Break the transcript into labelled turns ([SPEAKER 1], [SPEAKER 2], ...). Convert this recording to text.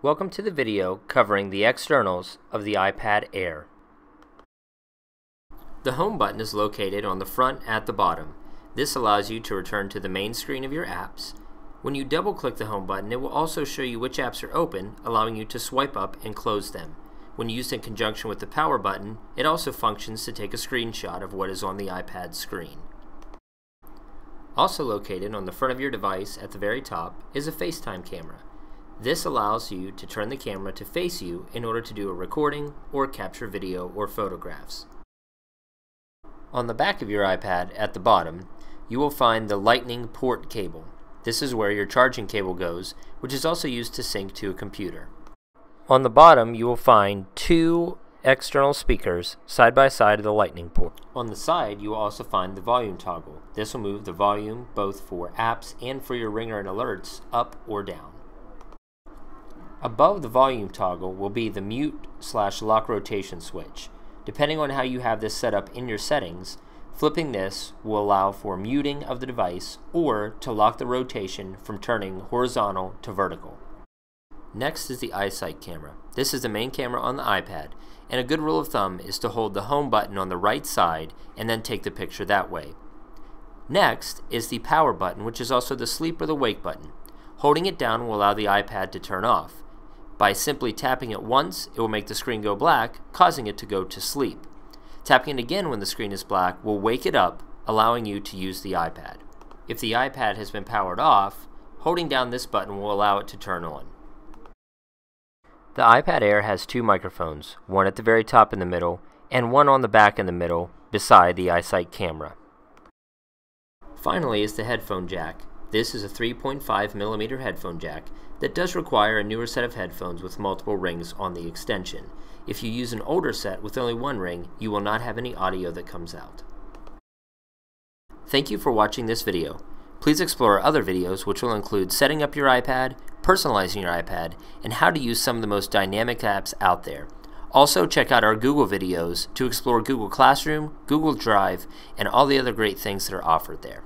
[SPEAKER 1] Welcome to the video covering the externals of the iPad Air. The Home button is located on the front at the bottom. This allows you to return to the main screen of your apps. When you double click the Home button, it will also show you which apps are open, allowing you to swipe up and close them. When used in conjunction with the Power button, it also functions to take a screenshot of what is on the iPad screen. Also located on the front of your device at the very top is a FaceTime camera. This allows you to turn the camera to face you in order to do a recording or capture video or photographs. On the back of your iPad at the bottom, you will find the lightning port cable. This is where your charging cable goes, which is also used to sync to a computer. On the bottom, you will find two external speakers side by side of the lightning port. On the side, you will also find the volume toggle. This will move the volume both for apps and for your ringer and alerts up or down. Above the volume toggle will be the mute slash lock rotation switch. Depending on how you have this set up in your settings, flipping this will allow for muting of the device or to lock the rotation from turning horizontal to vertical. Next is the iSight camera. This is the main camera on the iPad, and a good rule of thumb is to hold the home button on the right side and then take the picture that way. Next is the power button, which is also the sleep or the wake button. Holding it down will allow the iPad to turn off. By simply tapping it once, it will make the screen go black, causing it to go to sleep. Tapping it again when the screen is black will wake it up, allowing you to use the iPad. If the iPad has been powered off, holding down this button will allow it to turn on. The iPad Air has two microphones, one at the very top in the middle, and one on the back in the middle, beside the iSight camera. Finally is the headphone jack. This is a 3.5 millimeter headphone jack that does require a newer set of headphones with multiple rings on the extension. If you use an older set with only one ring, you will not have any audio that comes out. Thank you for watching this video. Please explore other videos which will include setting up your iPad, personalizing your iPad, and how to use some of the most dynamic apps out there. Also, check out our Google videos to explore Google Classroom, Google Drive, and all the other great things that are offered there.